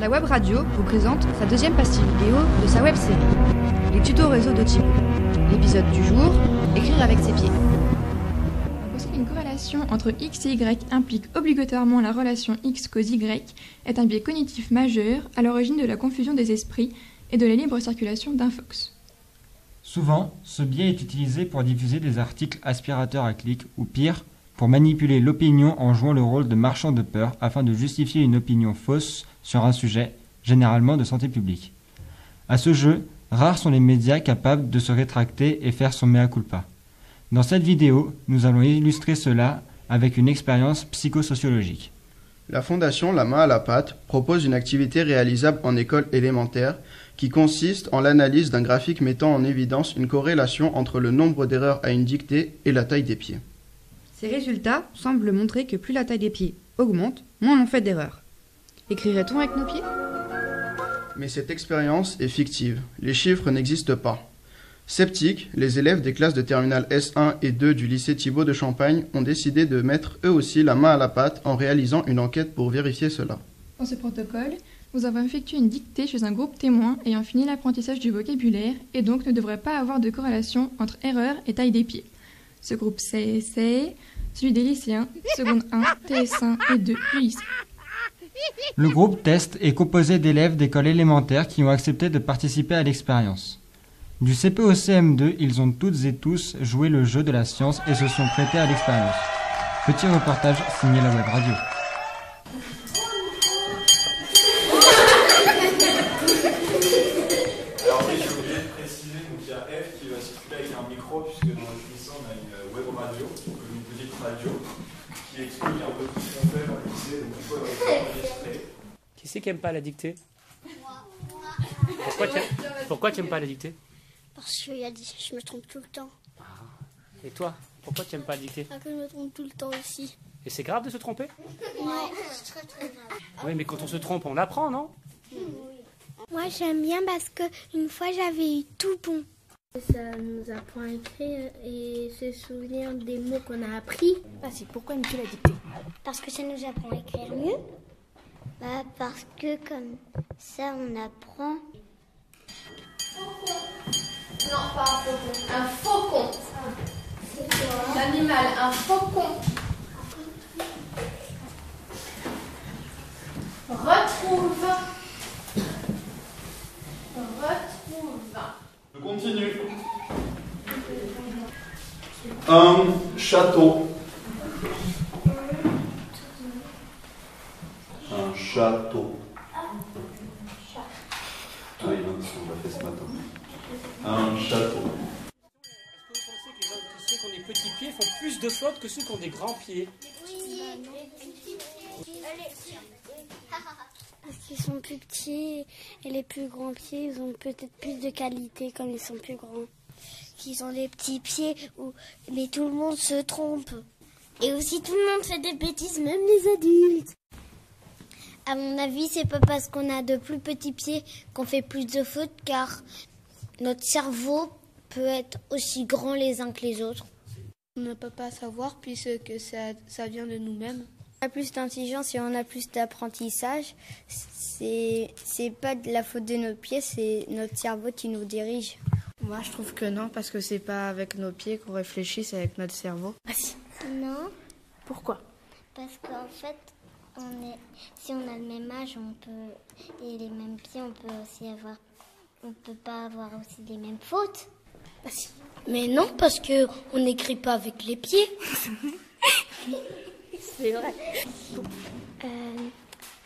La web radio vous présente sa deuxième pastille vidéo de sa web série, les tutos réseau de Thibaut. L'épisode du jour, écrire avec ses pieds. Parce qu'une corrélation entre x et y implique obligatoirement la relation x cause y est un biais cognitif majeur à l'origine de la confusion des esprits et de la libre circulation d'infox. Souvent, ce biais est utilisé pour diffuser des articles aspirateurs à clics ou pire, pour manipuler l'opinion en jouant le rôle de marchand de peur afin de justifier une opinion fausse sur un sujet, généralement de santé publique. À ce jeu, rares sont les médias capables de se rétracter et faire son mea culpa. Dans cette vidéo, nous allons illustrer cela avec une expérience psychosociologique. La fondation La main à la pâte propose une activité réalisable en école élémentaire qui consiste en l'analyse d'un graphique mettant en évidence une corrélation entre le nombre d'erreurs à une dictée et la taille des pieds. Ces résultats semblent montrer que plus la taille des pieds augmente, moins on fait d'erreurs. Écrirait-on avec nos pieds? Mais cette expérience est fictive. Les chiffres n'existent pas. Sceptiques, les élèves des classes de terminale S1 et 2 du lycée Thibault de Champagne ont décidé de mettre eux aussi la main à la pâte en réalisant une enquête pour vérifier cela. Dans ce protocole, nous avons effectué une dictée chez un groupe témoin ayant fini l'apprentissage du vocabulaire et donc ne devrait pas avoir de corrélation entre erreur et taille des pieds. Ce groupe c'est, c'est celui des lycéens, seconde 1, TS1 et 2 du lycée. Le groupe test est composé d'élèves d'école élémentaire qui ont accepté de participer à l'expérience. Du CP au CM2, ils ont toutes et tous joué le jeu de la science et se sont prêtés à l'expérience. Petit reportage signé la web radio. Alors oui, j'ai oublié de préciser, donc il y a F qui va circuler avec un micro, puisque dans notre lycée, on a une web radio, donc une petite radio, qui explique un peu tout ce qu'on fait dans le lycée, donc il faut enregistrer. Qui c'est qui aime pas la dictée? Pourquoi tu Pourquoi tu aimes pas la dictée? Parce que y a des- je me trompe tout le temps. Et toi? Pourquoi tu aimes pas la dictée? Parce que je me trompe tout le temps aussi. Et c'est grave de se tromper? Ouais, c'est très très grave. Oui, mais quand on se trompe, on apprend, non? Moi j'aime bien parce que une fois j'avais eu tout bon. Ça nous apprend à écrire et se souvenir des mots qu'on a appris. Vas-y, pourquoi aimes-tu la dictée Parce que ça nous apprend à écrire mieux. Bah parce que comme ça on apprend. Non, pas un faucon. Un faucon. L'animal, un faucon. Retrouve. Retrouve. Je continue. Un château. Un château. Ah oui, c'est ce qu'on a fait ce matin. Un château. Est-ce que vous pensez que, les gens- que ceux qui ont des petits pieds font plus de fautes que ceux qui ont des grands pieds? Parce qu'ils sont plus petits et les plus grands pieds, ils ont peut-être plus de qualité comme ils sont plus grands. Qu'ils ont des petits pieds, où... mais tout le monde se trompe. Et aussi tout le monde fait des bêtises, même les adultes. À mon avis, c'est pas parce qu'on a de plus petits pieds qu'on fait plus de fautes, car notre cerveau peut être aussi grand les uns que les autres. On ne peut pas savoir puisque ça, ça vient de nous-mêmes. On a plus d'intelligence et on a plus d'apprentissage. C'est c'est pas de la faute de nos pieds, c'est notre cerveau qui nous dirige. Moi, je trouve que non, parce que c'est pas avec nos pieds qu'on réfléchit, c'est avec notre cerveau. Non, Pourquoi? Parce qu'en fait, on est, si on a le même âge, on peut et les mêmes pieds, on peut aussi avoir, on peut pas avoir aussi les mêmes fautes. Mais non, parce que on n'écrit pas avec les pieds. C'est vrai. Euh,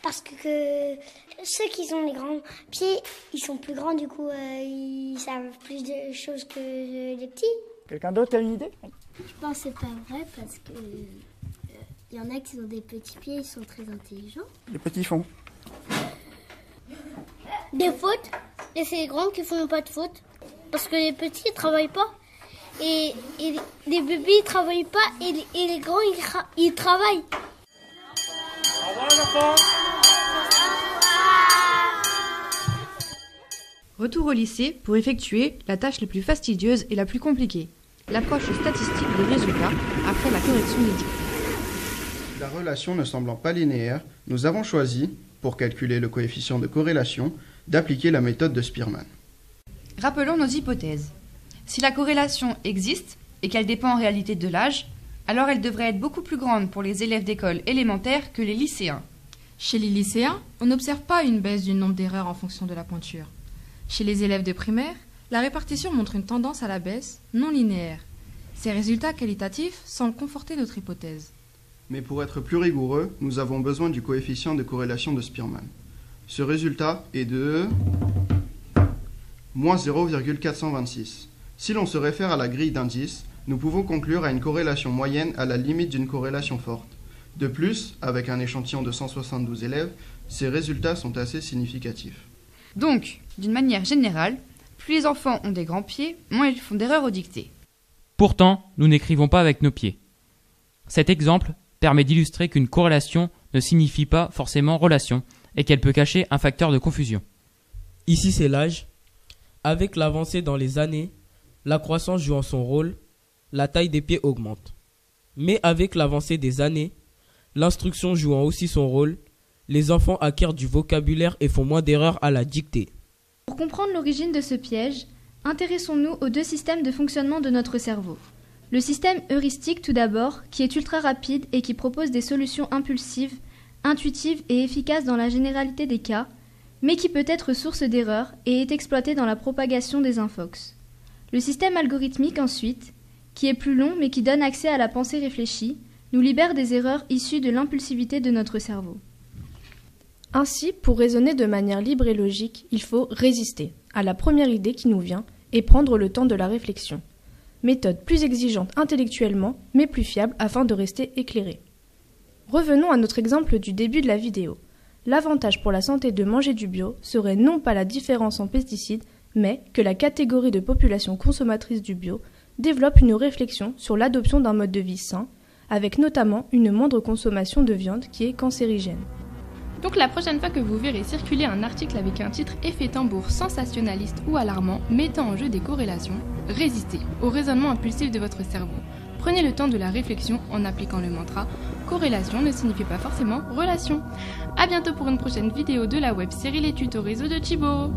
parce que, ceux qui ont les grands pieds, ils sont plus grands, du coup, euh, ils savent plus de choses que les petits. Quelqu'un d'autre a une idée? Je pense que c'est pas vrai parce que il y en a qui ont des petits pieds, ils sont très intelligents. Les petits font. Des fautes, et c'est les grands qui font pas de fautes parce que les petits ils travaillent pas et, et les bébés ils travaillent pas et les, et les grands ils, tra- ils travaillent. Au revoir les enfants Retour au lycée pour effectuer la tâche la plus fastidieuse et la plus compliquée, l'approche statistique des résultats après la correction des dictées. La relation ne semblant pas linéaire, nous avons choisi, pour calculer le coefficient de corrélation, d'appliquer la méthode de Spearman. Rappelons nos hypothèses. Si la corrélation existe et qu'elle dépend en réalité de l'âge, alors elle devrait être beaucoup plus grande pour les élèves d'école élémentaire que les lycéens. Chez les lycéens, on n'observe pas une baisse du nombre d'erreurs en fonction de la pointure. Chez les élèves de primaire, la répartition montre une tendance à la baisse non linéaire. Ces résultats qualitatifs semblent conforter notre hypothèse. Mais pour être plus rigoureux, nous avons besoin du coefficient de corrélation de Spearman. Ce résultat est de moins 0,426. Si l'on se réfère à la grille d'indices, nous pouvons conclure à une corrélation moyenne à la limite d'une corrélation forte. De plus, avec un échantillon de 172 élèves, ces résultats sont assez significatifs. Donc, d'une manière générale, plus les enfants ont des grands pieds, moins ils font d'erreurs au dictées. Pourtant, nous n'écrivons pas avec nos pieds. Cet exemple permet d'illustrer qu'une corrélation ne signifie pas forcément relation et qu'elle peut cacher un facteur de confusion. Ici, c'est l'âge. Avec l'avancée dans les années, la croissance jouant son rôle, la taille des pieds augmente. Mais avec l'avancée des années, l'instruction jouant aussi son rôle, les enfants acquièrent du vocabulaire et font moins d'erreurs à la dictée. Pour comprendre l'origine de ce piège, intéressons-nous aux deux systèmes de fonctionnement de notre cerveau. Le système heuristique tout d'abord, qui est ultra rapide et qui propose des solutions impulsives, intuitives et efficaces dans la généralité des cas, mais qui peut être source d'erreurs et est exploité dans la propagation des infox. Le système algorithmique ensuite, qui est plus long mais qui donne accès à la pensée réfléchie, nous libère des erreurs issues de l'impulsivité de notre cerveau. Ainsi, pour raisonner de manière libre et logique, il faut résister à la première idée qui nous vient et prendre le temps de la réflexion. Méthode plus exigeante intellectuellement, mais plus fiable afin de rester éclairé. Revenons à notre exemple du début de la vidéo. L'avantage pour la santé de manger du bio serait non pas la différence en pesticides, mais que la catégorie de population consommatrice du bio développe une réflexion sur l'adoption d'un mode de vie sain, avec notamment une moindre consommation de viande qui est cancérigène. Donc la prochaine fois que vous verrez circuler un article avec un titre effet tambour sensationnaliste ou alarmant mettant en jeu des corrélations, résistez au raisonnement impulsif de votre cerveau. Prenez le temps de la réflexion en appliquant le mantra corrélation ne signifie pas forcément relation. A bientôt pour une prochaine vidéo de la web série Les tutos réseau de Chibo.